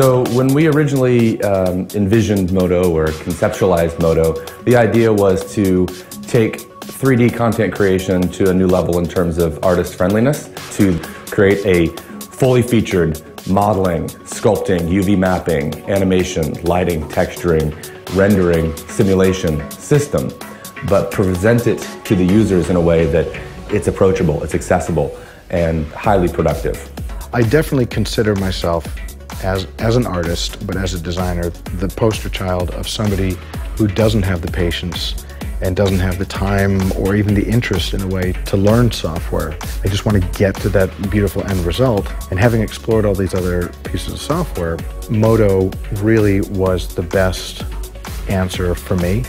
So when we originally um, envisioned Modo or conceptualized Modo, the idea was to take 3D content creation to a new level in terms of artist friendliness, to create a fully featured modeling, sculpting, UV mapping, animation, lighting, texturing, rendering, simulation system, but present it to the users in a way that it's approachable, it's accessible, and highly productive. I definitely consider myself as, as an artist, but as a designer, the poster child of somebody who doesn't have the patience and doesn't have the time or even the interest in a way to learn software. I just want to get to that beautiful end result. And having explored all these other pieces of software, Modo really was the best answer for me.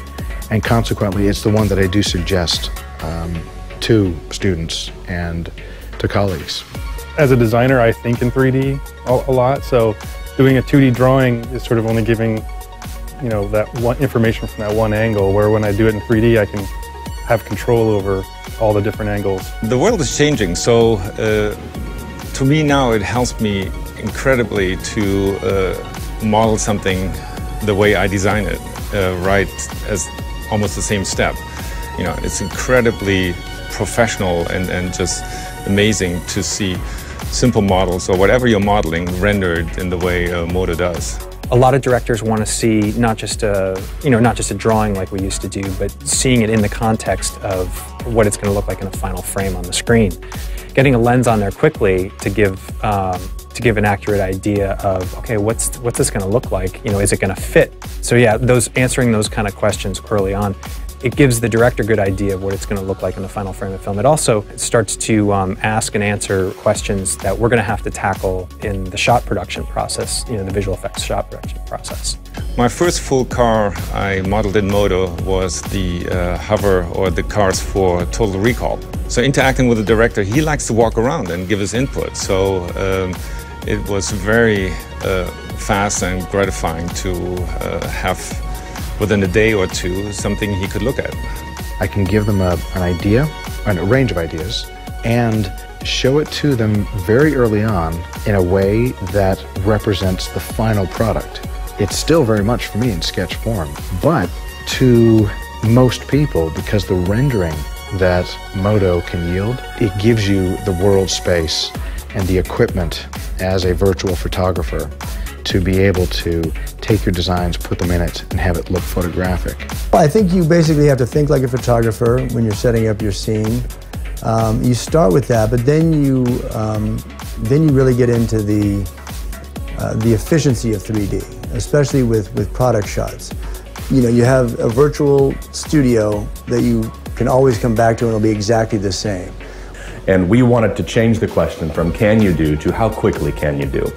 And consequently, it's the one that I do suggest um, to students and to colleagues. As a designer, I think in 3D a, a lot, so doing a 2D drawing is sort of only giving you know, that one information from that one angle, where when I do it in 3D, I can have control over all the different angles. The world is changing, so uh, to me now it helps me incredibly to uh, model something the way I design it, uh, right as almost the same step. You know, it's incredibly professional and, and just amazing to see simple models or whatever you're modeling rendered in the way uh, Modo does. A lot of directors want to see not just a, you know, not just a drawing like we used to do, but seeing it in the context of what it's going to look like in a final frame on the screen. Getting a lens on there quickly to give um, to give an accurate idea of okay, what's what's this going to look like? You know, is it going to fit? So yeah, those answering those kind of questions early on it gives the director a good idea of what it's going to look like in the final frame of film. It also starts to um, ask and answer questions that we're going to have to tackle in the shot production process, you know, the visual effects shot production process. My first full car I modeled in Modo was the uh, hover or the cars for Total Recall. So interacting with the director, he likes to walk around and give his input. So um, it was very uh, fast and gratifying to uh, have within a day or two something he could look at. I can give them a, an idea, a range of ideas, and show it to them very early on in a way that represents the final product. It's still very much for me in sketch form, but to most people, because the rendering that Modo can yield, it gives you the world space and the equipment as a virtual photographer to be able to take your designs, put them in it, and have it look photographic? Well, I think you basically have to think like a photographer when you're setting up your scene. Um, you start with that, but then you um, then you really get into the uh, the efficiency of 3D, especially with with product shots. You know, you have a virtual studio that you can always come back to, and it'll be exactly the same. And we wanted to change the question from can you do to how quickly can you do.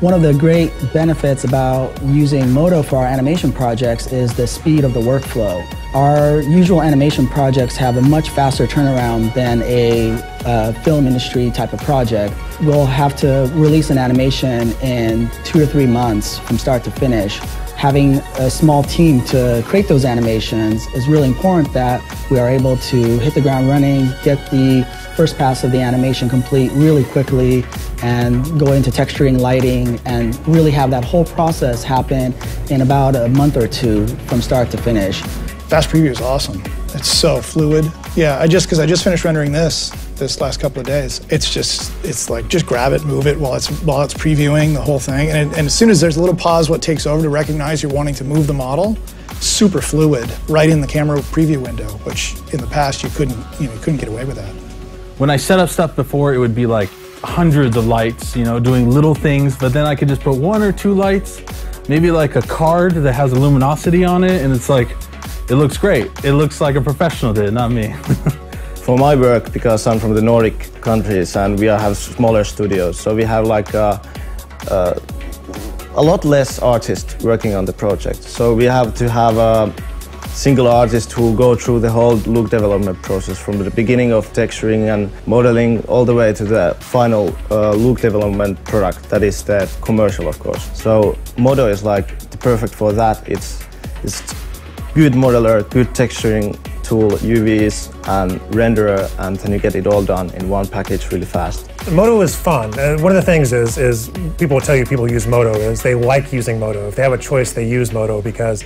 One of the great benefits about using Modo for our animation projects is the speed of the workflow. Our usual animation projects have a much faster turnaround than a uh, film industry type of project. We'll have to release an animation in two or three months from start to finish. Having a small team to create those animations is really important that we are able to hit the ground running, get the first pass of the animation complete really quickly and go into texturing, lighting, and really have that whole process happen in about a month or two from start to finish. Fast Preview is awesome. It's so fluid. Yeah, I just, because I just finished rendering this this last couple of days. It's just, it's like, just grab it, move it while it's, while it's previewing the whole thing. And, and as soon as there's a little pause, what takes over to recognize you're wanting to move the model, super fluid, right in the camera preview window, which in the past you couldn't, you know, you couldn't get away with that. When I set up stuff before, it would be like hundreds of lights, you know, doing little things, but then I could just put one or two lights, maybe like a card that has a luminosity on it, and it's like, it looks great. It looks like a professional did, not me. For my work, because I'm from the Nordic countries and we have smaller studios, so we have like a, a, a lot less artists working on the project. So we have to have a single artist who go through the whole look development process from the beginning of texturing and modeling all the way to the final uh, look development product that is the commercial of course. So Modo is like the perfect for that. It's, it's good modeler, good texturing, tool, UVs, and renderer, and then you get it all done in one package really fast. Modo is fun. Uh, one of the things is, is people tell you people use Modo is they like using Modo. If they have a choice, they use Modo because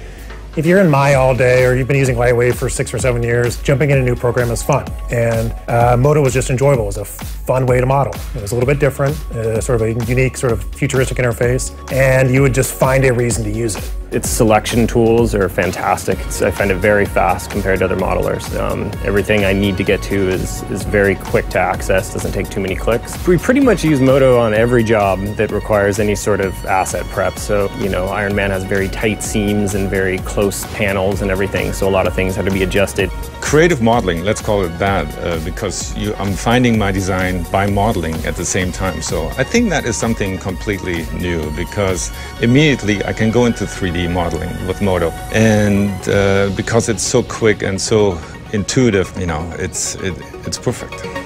if you're in Maya all day or you've been using Lightwave for six or seven years, jumping in a new program is fun. And uh, Modo was just enjoyable. It was a fun way to model. It was a little bit different, uh, sort of a unique, sort of futuristic interface, and you would just find a reason to use it. Its selection tools are fantastic. It's, I find it very fast compared to other modelers. Um, everything I need to get to is, is very quick to access, doesn't take too many clicks. We pretty much use Modo on every job that requires any sort of asset prep. So, you know, Iron Man has very tight seams and very close panels and everything, so a lot of things have to be adjusted. Creative modeling, let's call it that, uh, because you, I'm finding my design by modeling at the same time. So I think that is something completely new because immediately I can go into 3D modeling with Modo. And uh, because it's so quick and so intuitive, you know, it's, it, it's perfect.